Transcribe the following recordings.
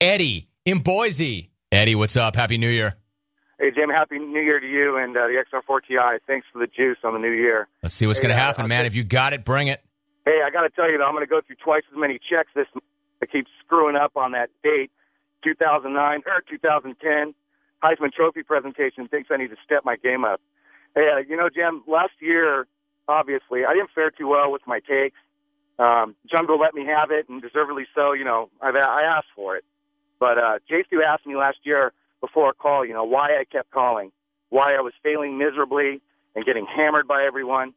Eddie in Boise. Eddie, what's up? Happy New Year. Hey, Jim, Happy New Year to you and uh, the XR4 Ti. Thanks for the juice on the new year. Let's see what's Hey, going to uh, happen, I'll man. If you got it, bring it. Hey, I got to tell you, though, I'm going to go through twice as many checks this month. I keep screwing up on that date, 2009 or 2010 Heisman Trophy presentation. Thinks I need to step my game up. Hey, uh, you know, Jim, last year, obviously, I didn't fare too well with my takes. Um, Jungle let me have it, and deservedly so. You know, I, I asked for it. But uh, Jay Stu asked me last year before a call, you know, why I kept calling, why I was failing miserably and getting hammered by everyone.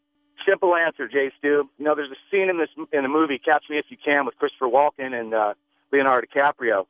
Simple answer, Jay Stu. You know, there's a scene in this in the movie Catch Me If You Can with Christopher Walken and uh, Leonardo DiCaprio,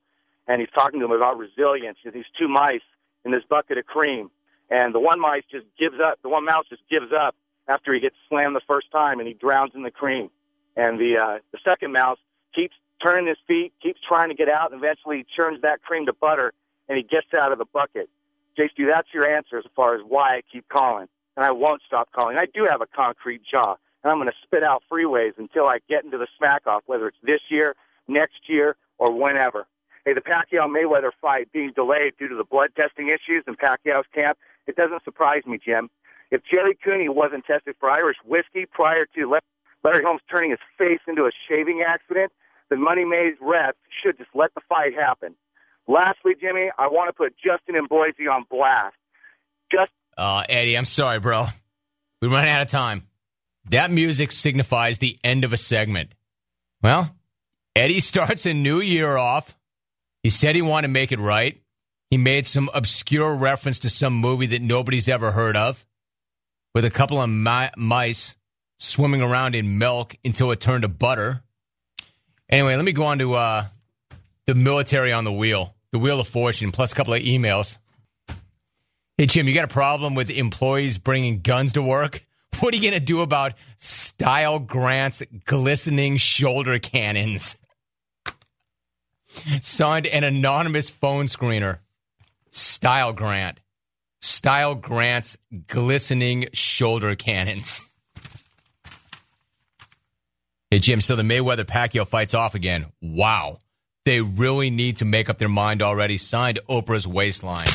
and he's talking to him about resilience. These two mice in this bucket of cream, and the one mice just gives up. The one mouse just gives up after he gets slammed the first time, and he drowns in the cream. And the uh, the second mouse keeps turning his feet, keeps trying to get out, and eventually churns that cream to butter, and he gets out of the bucket. Stu, that's your answer as far as why I keep calling, and I won't stop calling. I do have a concrete jaw, and I'm going to spit out freeways until I get into the smack off, whether it's this year, next year, or whenever. Hey, the Pacquiao Mayweather fight being delayed due to the blood testing issues in Pacquiao's camp, it doesn't surprise me, Jim. If Jerry Cooney wasn't tested for Irish whiskey prior to Larry Holmes turning his face into a shaving accident, then Money Mays refs should just let the fight happen. Lastly, Jimmy, I want to put Justin and Boise on blast. Just Uh, Eddie, I'm sorry, bro. We run out of time. That music signifies the end of a segment. Well, Eddie starts a new year off. He said he wanted to make it right. He made some obscure reference to some movie that nobody's ever heard of with a couple of mi- mice swimming around in milk until it turned to butter. Anyway, let me go on to uh, the military on the wheel, the wheel of fortune, plus a couple of emails. Hey, Jim, you got a problem with employees bringing guns to work? What are you going to do about Style Grant's glistening shoulder cannons? Signed an anonymous phone screener. Style Grant. Style Grant's glistening shoulder cannons. Hey, Jim, so the Mayweather Pacquiao fight's off again. Wow. They really need to make up their mind already. Signed Oprah's waistline.